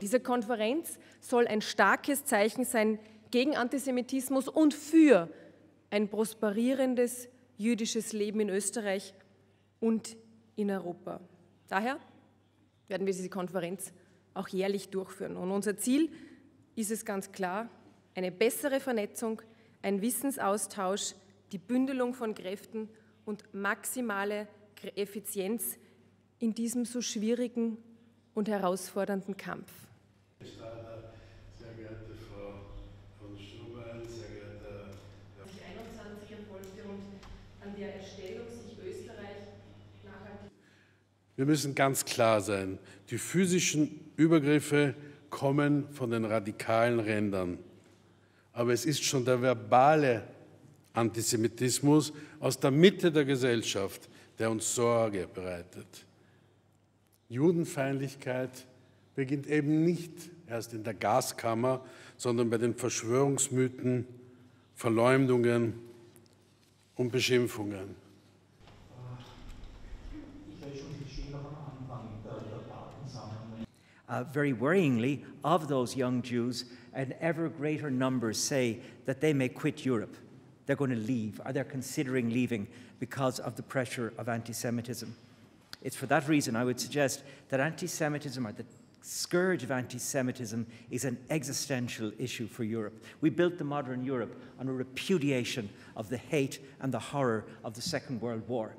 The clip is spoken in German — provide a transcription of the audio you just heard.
Diese Konferenz soll ein starkes Zeichen sein gegen Antisemitismus und für ein prosperierendes jüdisches Leben in Österreich und in Europa. Daher werden wir diese Konferenz auch jährlich durchführen. Und unser Ziel ist es ganz klar, eine bessere Vernetzung, ein Wissensaustausch, die Bündelung von Kräften und maximale Effizienz in diesem so schwierigen und herausfordernden Kampf. Erstellung sich Österreich nachhaltig. Wir müssen ganz klar sein, die physischen Übergriffe kommen von den radikalen Rändern. Aber es ist schon der verbale Antisemitismus aus der Mitte der Gesellschaft, der uns Sorge bereitet. Judenfeindlichkeit beginnt eben nicht erst in der Gaskammer, sondern bei den Verschwörungsmythen, Verleumdungen und Beschimpfungen. Uh, very worryingly, of those young Jews, an ever greater number say that they may quit Europe. They're going to leave, or they're considering leaving because of the pressure of anti Semitism. It's for that reason I would suggest that anti Semitism, or the scourge of anti Semitism, is an existential issue for Europe. We built the modern Europe on a repudiation of the hate and the horror of the Second World War.